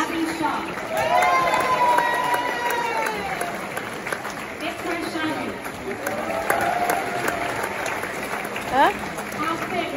Abby Shaw. Victor Shanu. Huh? Austin